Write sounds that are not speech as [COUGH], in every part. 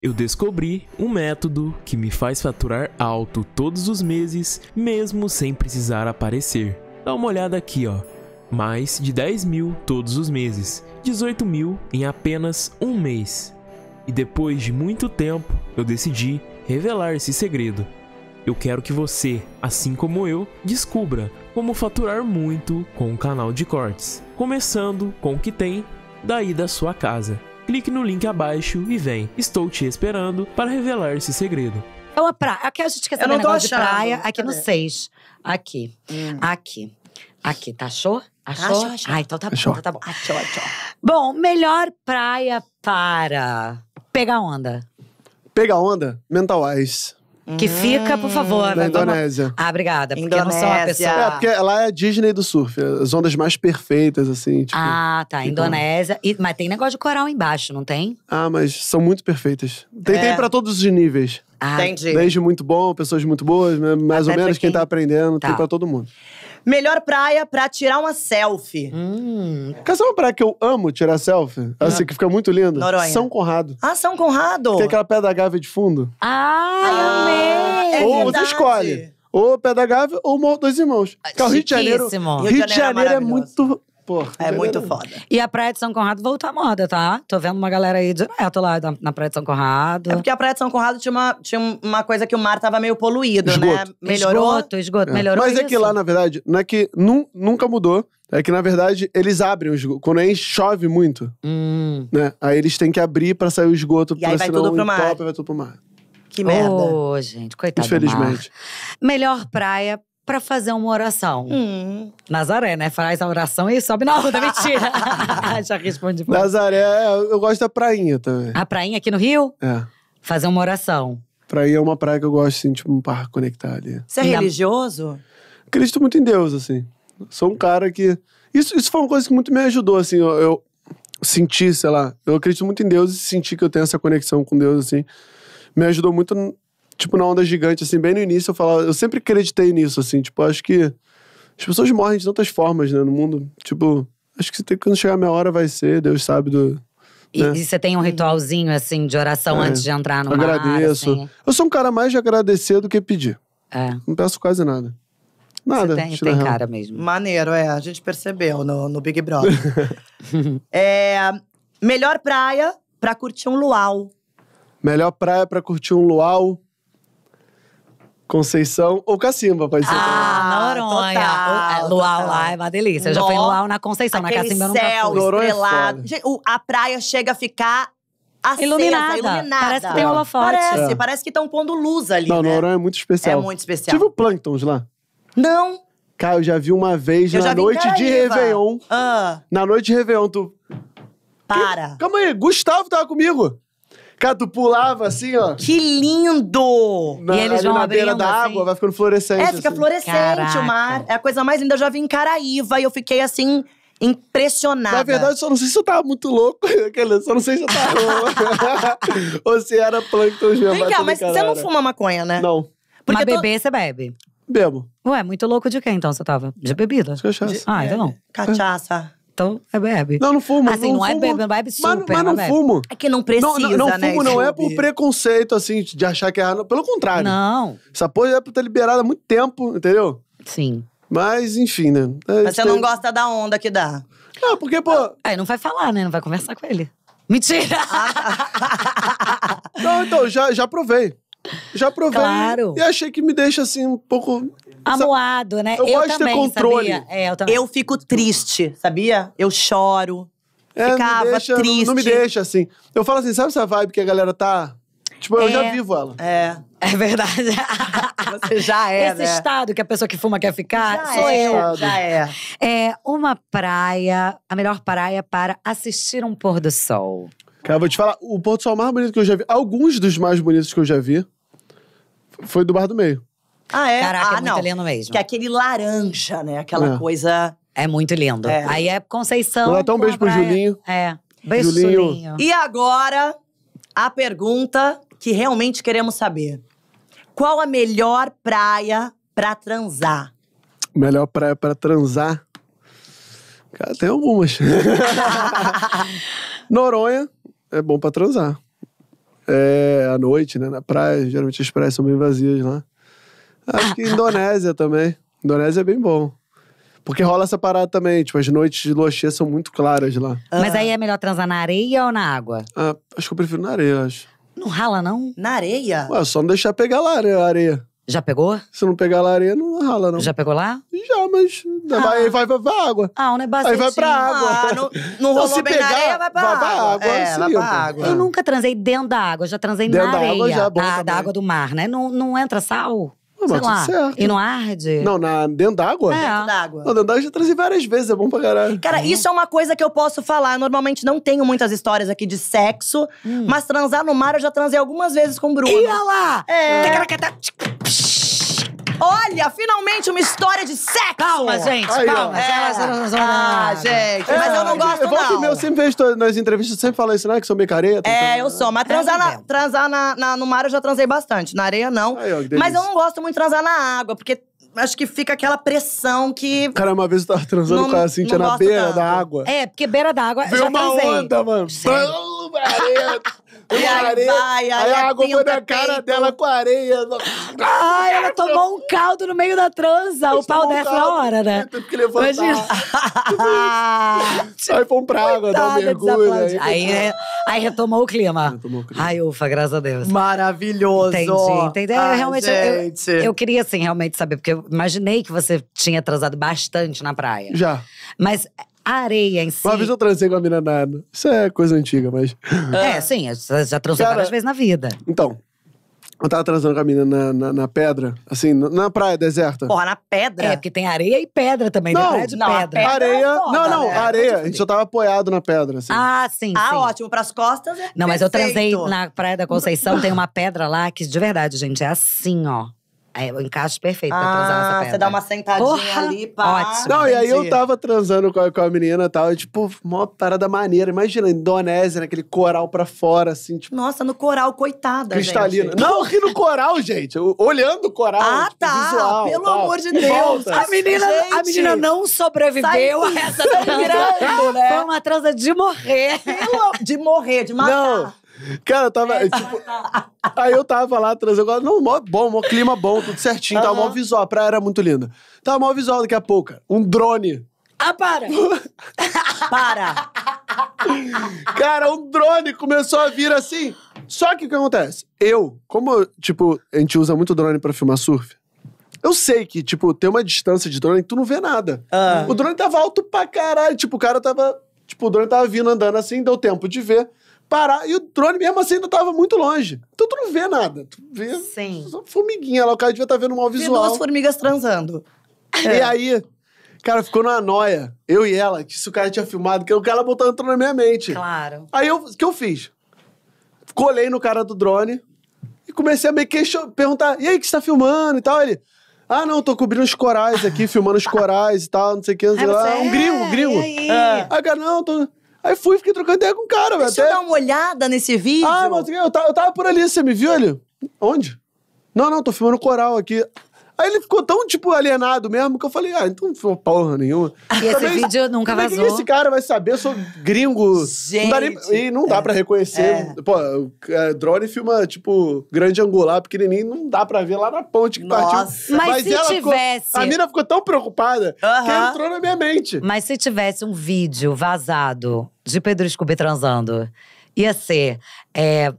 Eu descobri um método que me faz faturar alto todos os meses, mesmo sem precisar aparecer. Dá uma olhada aqui, ó. Mais de 10 mil todos os meses, 18 mil em apenas um mês. E depois de muito tempo, eu decidi revelar esse segredo. Eu quero que você, assim como eu, descubra como faturar muito com o canal de cortes, começando com o que tem daí da sua casa. Clique no link abaixo e vem. Estou te esperando para revelar esse segredo. É uma praia. Aqui a gente quer saber negócio de achando. praia. Aqui no Cadê? 6. Aqui. Aqui. Aqui, tá achou? Achou? Achou, achou. Ah, então tá bom, Achou. então tá bom. Achou, achou. Bom, melhor praia para pegar onda. Pega onda, Mental Ice, Que fica, por favor. vamos- Indonésia. Ah, obrigada. Porque eu não sou uma Indonésia. pessoa. É, porque lá é a Disney do surf. As ondas mais perfeitas, assim, tipo. Ah, Ah, tá. Indonésia. E- mas tem negócio de coral embaixo, não tem? mas são muito perfeitas. Tem, É. tem pra todos os níveis. Ah, Entendi. Desde muito bom, pessoas muito boas, né, mais Até ou menos quem quem- tá aprendendo, Tá. tem pra todo mundo. Melhor praia pra tirar uma selfie. Hum. Quer saber uma praia que eu amo tirar selfie? Assim, que fica muito lindo? Noronha. São Conrado. Ah, São Conrado. Tem aquela pedra da Gávea de fundo. Ai, amei! é ou verdade. você escolhe. Ou Pé da Gávea ou Morro dos Irmãos. Porque o Rio de Janeiro. Chiquíssimo. Rio de Janeiro é maravilhoso. muito. Pô, É muito foda. E a Praia de São Conrado voltou à moda, tá? Tô vendo uma galera aí direto lá na, na Praia de São Conrado. É porque a Praia de São Conrado tinha uma, tinha uma coisa que o mar tava meio poluído, né? Esgoto. Melhorou. Esgoto, esgoto. É. Melhorou Mas isso? é que lá, na verdade, não é que nu- nunca mudou. É que, na verdade, eles abrem o esgoto. Quando aí chove muito, Hum. né? Aí eles têm que abrir pra sair o esgoto. E aí pra vai senão tudo pro mar. entope, vai tudo pro mar. Que merda. Ô, gente, coitado do mar. Infelizmente. Melhor praia pra fazer uma oração. Hum. Nazaré, né? Faz a oração e sobe na onda. Mentira. [LAUGHS] Já respondi. pô. Nazaré, é, eu gosto da prainha também. A prainha aqui no Rio? É. Fazer uma oração. Prainha é uma praia que eu gosto, assim, tipo, pra conectar ali. Você é Ainda- religioso? Acredito muito em Deus, assim. Sou um cara que. Isso, isso foi uma coisa que muito me ajudou, assim. Eu, eu senti, sei lá. Eu acredito muito em Deus e senti que eu tenho essa conexão com Deus, assim. Me ajudou muito, tipo, na onda gigante, assim. Bem no início eu falava. Eu sempre acreditei nisso, assim. Tipo, acho que. As pessoas morrem de tantas formas, né, no mundo. Tipo, acho que quando chegar a minha hora vai ser, Deus sabe do. E, É. e você tem um ritualzinho, assim, de oração É. antes de entrar no Agradeço. mar, assim? Eu sou um cara mais de agradecer do que pedir. É. Não peço quase nada. Nada. Você tem, tem cara mesmo. Maneiro, é. A gente percebeu no, no Big Brother. [LAUGHS] é, melhor praia pra curtir um luau. Melhor praia pra curtir um luau. Conceição ou Cacimba, pode ser. Ah, Ah, Noronha. total, O- Luau total. lá é uma delícia. Eu já fui Luau na Conceição, na Cacimba eu nunca céu fui. Noronha é estrelado. Gente, a praia chega a ficar acesa, Iluminada. iluminada. Parece que tem holofote. Parece, É. parece que estão pondo luz ali, Não, né? Noronha é muito É especial. muito especial. Tive o Plânctons lá. Não, Cara, eu já vi uma vez eu na noite de. Réveillon. Ah, Na noite de Réveillon, tu. para. Calma aí, Gustavo tava comigo. Cara, tu pulava assim, ó. Que lindo! Na, E eles vão na beira abrindo, da assim? água, vai ficando fluorescente. É, fica assim. fluorescente Caraca. o mar. É a coisa mais linda. Eu já vi em Caraíva e eu fiquei assim, impressionada. Na verdade, eu só não sei se eu tava muito louco. [LAUGHS] Aquele, Só não sei se eu tava [LAUGHS] louco. [LAUGHS] Ou se era Plânctons mesmo. Vem cá, batendo mas você não fuma maconha, né? Não, Porque Mas to- beber, você bebe. bebo. Ué, muito louco de quem então você tava? De bebida? Cachaça. Ah, então não. Cachaça. Então é bebe. Não, não fumo. Assim, não é fumo. bebe, não bebe Mas, super, mas não não bebe. fumo. É que não precisa, não, não, não né? fumo não é por preconceito, assim, de achar que é errado. Pelo contrário. Não. Essa porra é pra ter liberado há muito tempo, entendeu? Sim. Mas, enfim, né? É, Mas você tem- não gosta da onda que dá. Não, porque, pô. Aí não vai falar, né? Não vai conversar com ele. Mentira! [LAUGHS] Não, então, já, já provei. Já provei. Claro. E achei que me deixa, assim, um pouco. Amuado, né? Eu gosto de ter também, controle. Sabia? É, eu também. Eu fico triste, sabia? Eu choro. É, Ficava me deixa, não- triste. Não, me deixa, assim. Eu falo assim, sabe essa vibe que a galera tá. Tipo, eu É. já vivo ela. É. É verdade. [LAUGHS] Você já é, Esse né? estado que a pessoa que fuma quer ficar, Já sou é, eu. Já é. É uma praia, a melhor praia para assistir um pôr do sol. Cara, vou te falar, o Porto Sol mais bonito que eu já vi, alguns dos mais bonitos que eu já vi, foi do Bar do Meio. Ah, é? Caraca, ah, é muito não. lindo mesmo. Que é aquele laranja, né? Aquela É. coisa. É muito lindo. É. Aí é Conceição. Vou dar um beijo pro praia. Julinho. É. Beijo, Julinho. Julinho. E agora, a pergunta que realmente queremos saber: Qual a melhor praia pra transar? Melhor praia pra transar. Cara, tem algumas. [LAUGHS] Noronha é bom pra transar. É, à noite, né? Na praia. Geralmente as praias são bem vazias lá. Acho que Indonésia também. Indonésia é bem bom. Porque rola essa parada também. Tipo, as noites de lua cheia são muito claras lá. Mas aí é melhor transar na areia ou na água? Ah, acho que eu prefiro na areia, acho. Não rala, não? Na areia? Ué, só não deixar pegar lá né, a areia. Já pegou? Se não pegar lá a areia, não rala, não. Já pegou lá? Já, mas vai, vai, vai pra água. Ah, um negócio Aí vai pra água. Ah, não, não [LAUGHS] rolou se bem pegar, na areia, vai pra vai pra água. água, É, sim, vai pra água. Eu nunca transei dentro da água, já transei Dentro na da areia. água já é bom da, da também. água do mar, né? Não, não entra sal? Mas Sei lá. certo. E não arde? Não, na, dentro d'água? É. Dentro d'água. Não, dentro d'água eu já trazei várias vezes, é bom pra caralho. Cara, isso é uma coisa que eu posso falar. Eu normalmente não tenho muitas histórias aqui de sexo, mas transar no mar eu já transei algumas vezes com o Bruno. Ih, olha lá! É. Tacaracata- Olha, finalmente uma história de sexo! Calma, gente, Aí, calma. É. Ah, gente, mas eu não gosto, eu, não. eu sempre vejo to- nas entrevistas, eu sempre falo isso, né? Que sou meio careta. É, então- eu sou. Mas transar, É, na, mesmo. transar na, na- no mar eu já transei bastante. Na areia, não. Aí, ó, que mas eu não gosto muito de transar na água, porque acho que fica aquela pressão que. Cara, uma vez eu tava transando Não- com a Cintia não na gosto beira tanto. da água. É, porque beira d'água Veio já uma transei. onda, mano. Sério? Bum, areia. Aí areia. vai, aí aí a água foi na cara peito. dela com areia. Ai, ela tomou um caldo no meio da transa. O pau Tomou um na hora, né? Teve que levantar. Imagina. Aí fomos pra água, dar um mergulho. Aí, é- aí retomou o clima. Retomou o clima. Ai, ufa, graças a Deus. Maravilhoso. Entendi, entendi. É, Ai, realmente, eu, gente. eu queria, assim, realmente saber, porque eu imaginei que você tinha transado bastante na praia. Já. Mas a areia em si. Uma vez eu transei com a mina na. Isso é coisa antiga, mas. É, sim, você já transou Cara- várias vezes na vida. Então. Eu tava transando com a mina na, na, na pedra, assim, na- praia deserta. Porra, na pedra. É, porque tem areia e pedra também, Não, de não, pedra. pedra- areia. é foda, não, não, né? areia. A gente só tava apoiado na pedra, assim. Ah, sim, Ah, sim. ótimo. Pras costas é Não, mas eu transei perfeito. na Praia da Conceição, tem uma pedra lá que, de verdade, gente, é assim, ó. É o encaixe perfeito pra transar nessa Ah, pedra. você dá uma sentadinha Porra, ali, pá. ótimo. Não, e aí eu tava transando com a, com a menina e tal, e, tipo, mó parada maneira. Imagina, Indonésia, naquele coral pra fora, assim, tipo, Nossa, no coral, coitada, cristalina. gente. Não, aqui no coral, gente. Olhando o coral. Ah, tipo, tá. visual, Pelo tal. amor de Deus. volta. A menina, a Gente, menina não sobreviveu a essa transa. sangrando, né? Foi uma transa de morrer. De morrer, de matar. Não. Cara, eu tava. é, tipo, aí eu tava lá transando. Não, mó bom, mó clima bom, tudo certinho. Tava mó visual. A praia era muito linda. Tava mó visual daqui a pouco. cara. Um drone. Ah, para! [LAUGHS] Para. Cara, um drone começou a vir assim. Só que o que acontece? Eu, como, tipo, a gente usa muito drone pra filmar surf, eu sei que, tipo, tem uma distância de drone que tu não vê nada. Ah. O drone tava alto pra caralho. Tipo, o cara tava. Tipo, o drone tava vindo andando assim, deu tempo de ver. Parar. E o drone mesmo assim ainda tava muito longe. Então tu não vê nada. Tu vê Sim. só formiguinha lá. O cara devia estar vendo um mal Vi visual. duas formigas transando. [LAUGHS] E aí, cara, ficou numa noia. Eu e ela, que se o cara tinha filmado, que o cara botou entrou na minha mente. Claro. Aí o que eu fiz? Colei no cara do drone e comecei a meio que question- perguntar: e aí, o que você tá filmando e tal? Ele. Ah, não, tô cobrindo os corais aqui, filmando os corais e tal, não sei o que, não sei Aí lá. você, Um gringo, um gringo. aí? É. Aí, cara, não, tô. Aí fui, fiquei trocando ideia com o cara, velho. Deixa eu Até... dar uma olhada nesse vídeo. Ah, mas eu tava, eu tava por ali, você me viu ali? Onde? Não, não, tô filmando coral aqui. Aí ele ficou tão, tipo, alienado mesmo, que eu falei, ah, então não foi porra nenhuma. E esse Também- vídeo nunca Como é que vazou. esse cara vai saber? Eu sou gringo. Não dá nem, Gente, e não dá pra reconhecer. é. Pô, é, drone filma, tipo, grande angular, pequenininho, não dá pra ver lá na ponte que Nossa. partiu. Mas se ela tivesse- Ficou, a mina ficou tão preocupada que Aham. entrou na minha mente. Mas se tivesse um vídeo vazado de Pedro Scooby transando, ia ser é,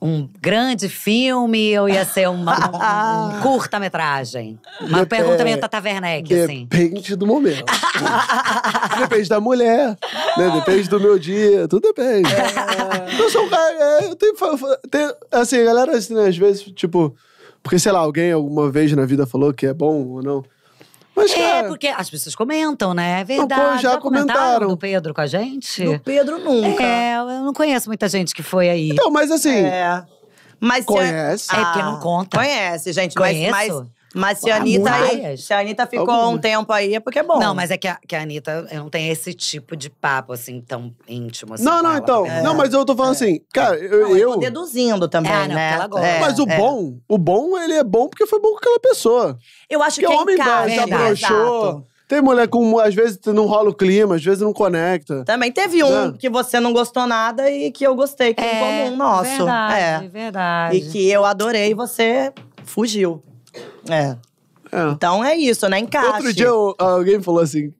um grande filme ou ia ser uma, um, um [LAUGHS] curta-metragem? Uma Dep- pergunta é, meio Tata Werneck, assim. Depende do momento. [LAUGHS] depende da mulher, né? Depende do meu dia, tudo depende. Eu sou um cara, é, eu tenho, tenho- assim, a galera, assim, né, às vezes, tipo, porque, sei lá, alguém alguma vez na vida falou que é bom ou não. Mas, É, cara, porque as pessoas comentam, né? É Não, verdade. já comentaram comentaram. do Pedro com a gente? Do Pedro nunca. É, eu não conheço muita gente que foi aí. então, mas assim, É. Mas Conhece. É, porque não conta. Conhece, gente. Conheço. mas, mas se a Ah, Anitta, aí, se a Anitta ficou Algumas. um tempo aí, é porque é bom. Não, mas é que a, que a Anitta eu não tem esse tipo de papo, assim, tão íntimo. Assim, não, não, então. pra Não, mas eu tô falando assim, cara, eu. Não, eu eu tô deduzindo também, É, não, né? porque ela gosta. mas o é. bom, o bom, ele é bom porque foi bom com aquela pessoa. Eu acho Porque que é homem em casa. já broxou, exato. Tem mulher com, às vezes não rola o clima, às vezes não conecta. Também teve um É. que você não gostou nada e que eu gostei, que é, em comum nosso. Verdade, é. verdade. E que eu adorei e você fugiu. É. É. Então é isso, né? Encaixe. Outro dia eu- alguém falou assim.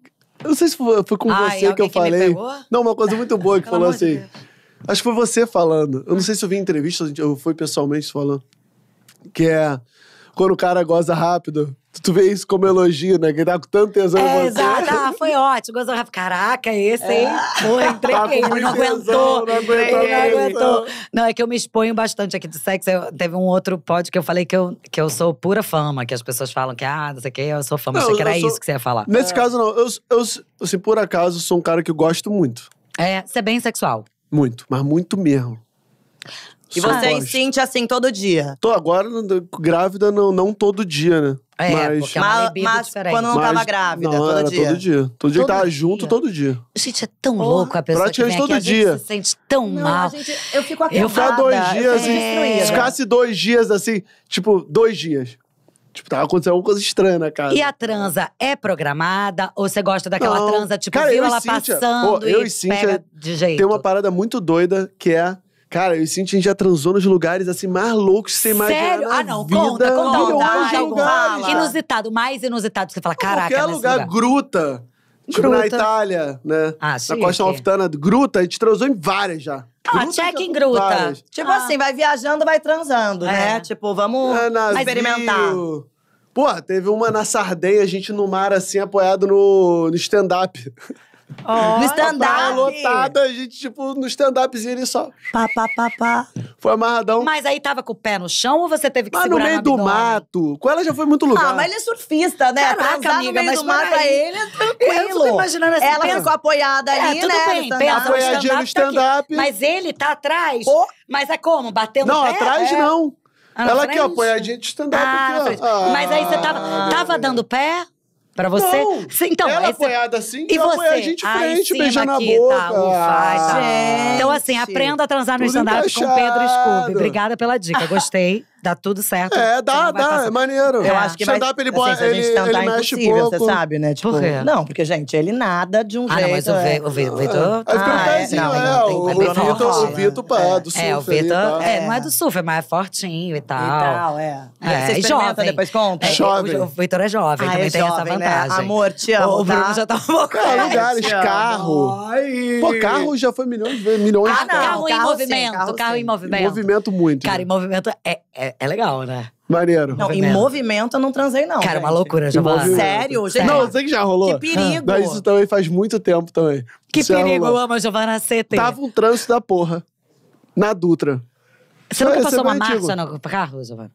Eu não sei se foi, foi com Ai, você que eu falei. não, uma coisa muito boa que Pelo falou de assim. Acho que foi você falando. Eu não sei se eu vi em entrevista ou foi pessoalmente falando. Que é quando o cara goza rápido. Tu vê isso como elogio, né? Que tá com tanto tesão em É, você. exato. Ah, foi ótimo. Gozou. Caraca, esse, hein? Porra, entreguei. Tá não aguentou. não aguentou, não aguentou. Não, é que eu me exponho bastante aqui do sexo. Eu- teve um outro pod que eu falei que eu, que eu sou pura fama. Que as pessoas falam que, ah, não sei o que, eu sou fama. Não, Achei que era eu sou- isso que você ia falar. Nesse caso, não. Eu, eu, assim, por acaso, sou um cara que eu gosto muito. É, você é bem sexual. Muito, mas muito mesmo. E Só você gosto. sente assim todo dia. Tô agora grávida, não, não todo dia, né? É, mas, porque é uma Mas, libido mas diferente. quando não mas- tava grávida, não, todo era dia. todo dia. Todo dia que Todo tava dia. junto, todo dia. Gente, é tão louco a pessoa que vem praticamente aqui. todo a gente dia. se sente tão Não, mal. gente, eu fico Eu acabada. Ficar dois dias, eu assim, fico destruída. se ficasse dois dias assim, tipo, dois dias. Tipo, tava acontecendo alguma coisa estranha na casa. E a transa é programada? Ou você gosta daquela Não. transa, tipo, Cara, viu eu e ela Cíntia- passando Pô, eu e e Cíntia pega de jeito? Tem uma parada muito doida que é. Cara, eu e Cintia, a gente já transou nos lugares assim mais loucos que você imagina. Sério? na Ah, não, vida. conta, conta. Conta. lugares. Fala. Inusitado, mais inusitado. Você fala, caraca, Qualquer lugar, lugar. gruta. Tipo Gruta. na Itália, né? Ah, na chique. Costa Malfitana, gruta, a gente transou em várias já. Ah, Gruta, check em gruta. várias. Tipo Ah. assim, vai viajando, vai transando, É. né? Tipo, vamos É, navio. experimentar. Pô, teve uma na Sardenha, a gente no mar, assim, apoiado no, no stand-up. No Praia stand-up. lotada, a gente, tipo, no stand-upzinho ali só. Pá, pá, pá, pá. Foi amarradão. Mas aí tava com o pé no chão ou você teve que Mas no segurar meio do mato. Com ela já foi muito lugar. Ah, mas ele é surfista, né? Caraca, Transar amiga, no meio mas do pra ele é tranquilo. Eu fico imaginando assim, Ela pensa- ficou apoiada É, ali, tudo né? bem, no pensa, Apoiadinha no stand-up tá stand-up. Mas ele tá atrás. Pô. Mas é como? Batendo Não, pé? atrás É. não. Ah, ela aqui, ó, apoiadinha de stand-up Ah, na aqui, frente. ó. Mas aí você tava, tava dando pé pra você? Não. Sim, Então, ela você- apoiada assim, E você? Ah, em frente, beijando aqui, a boca. Tá, ufa, tá. Gente. Então, assim, aprenda a transar no stand-up com. Pedro Scooby. Obrigada pela dica, gostei. Dá tudo certo. É, dá, não dá, passar- é maneiro. Eu acho que vai, stand-up ele, assim, bota- se a gente ele, tentar ele é mexe impossível, pouco. você sabe, né? Tipo, Por quê? Não, porque, gente, ele nada de um Ah, jeito. não, mas o, é- Ve- o, Ve- o Vitor. Aí fica Ah, é, não, é, não, tem- o, é o bem Vitor, o Vitor, pá, é. do surf É, o Vitor. tá? É, não é do surf, mas é fortinho e tal. E tal, é. É, e jovem. depois conta? É, Jovem. O, o Vitor é jovem, Ah, também é tem essa né? vantagem. Amor, te amo, O, o Bruno tá? já tá um pouco. Cara, lugares, carro. Ai. Pô, carro já foi milhões de vezes, milhões Ah, de não. carros. carro, em movimento, carro em movimento. Movimento muito. Cara, em movimento é, é, é legal, né? Maneiro. Não, em Movimento. movimento eu não transei, não. Cara, é uma loucura, Giovana. movimento. Sério? Gente, Não, eu sei que já rolou. Que perigo. Mas isso também faz muito tempo também. Que Isso já perigo, eu rolou. amo a Giovana. Tava um trânsito da porra. Na Dutra. Você nunca Esse é passou uma mais antigo. marcha no carro, Giovana?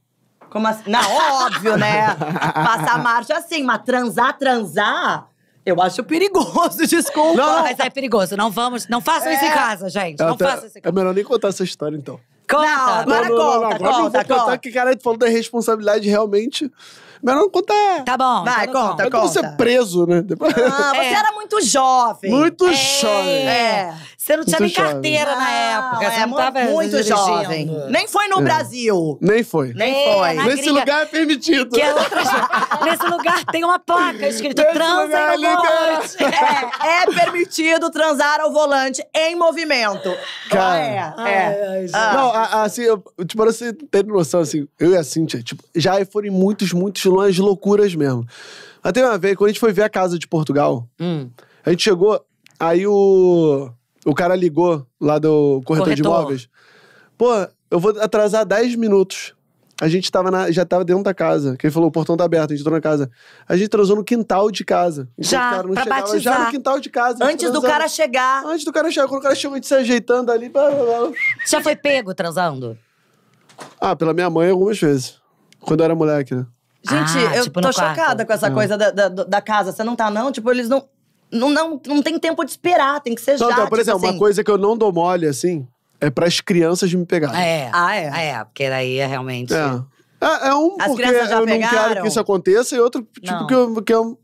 Como assim? Não, óbvio, né? Passar marcha assim, mas transar, transar, eu acho perigoso, [LAUGHS] desculpa. Não, Mas é perigoso, não vamos, não façam isso em casa, gente. Não Até- façam isso em é casa. melhor nem contar essa história, então. Conta. Não, agora Não, não, não, conta, não, conta, contar conta. que, cara, tu falou da responsabilidade realmente. Melhor não contar. Tá bom. Vai, então conta, É conta. ser preso, né? Depois... Ah, você É. era muito jovem. Muito É. jovem. É. Você não tinha Muito nem jovem. carteira na época. Não, Você é não tava mu- muito dirigindo. jovem. Nem foi no Brasil. Nem foi. Nem É, foi. na Nesse gringa. lugar é permitido. Que é outra... [LAUGHS] Nesse lugar tem uma placa escrito Nesse transa lugar. Volante. É, é permitido transar ao volante em movimento. Cara. Ah, é, é. Ah. Não, a- assim, eu, tipo, pra você ter noção, assim, eu e a Cintia, tipo, já foram muitos, muitos longe loucuras mesmo. Até uma vez, quando a gente foi ver a casa de Portugal, Hum. a gente chegou, aí o, o cara ligou lá do corretor, de Corretor. imóveis. Pô, eu vou atrasar 10 minutos. A gente tava na- já tava dentro da casa. Que ele falou, o portão tá aberto, a gente entrou na casa. A gente transou no quintal de casa. Enquanto Já, o cara não pra chegava, batizar. Já no quintal de casa. Antes do cara chegar. Antes do cara chegar. Quando o cara chegou, a gente se ajeitando ali. blá, blá, blá. Já foi pego transando? Ah, pela minha mãe algumas vezes. Quando eu era moleque, né? Gente, Ah, eu tipo tô quarto. chocada com essa coisa da, da, da casa. Você não tá, não? Tipo, eles não. Não, não, não tem tempo de esperar, tem que ser Não, já. então, por tipo exemplo, assim. uma coisa que eu não dou mole, assim, é pras crianças me pegarem. É. Ah, é? É, porque daí é realmente. É. É, é um As porque crianças já eu não pegaram? quero que isso aconteça, e outro, tipo, Não. que eu, que eu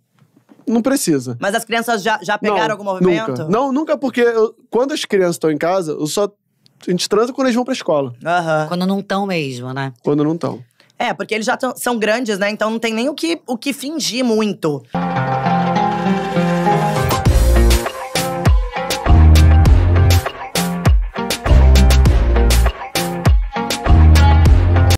não precisa. Mas as crianças já, já pegaram não, algum movimento? Nunca. Não, nunca, porque eu- quando as crianças estão em casa, eu só. A gente transa quando eles vão pra escola. Aham. Quando não estão mesmo, né? Quando não estão. É, porque eles já tão- são grandes, né? Então não tem nem o que, o que fingir muito.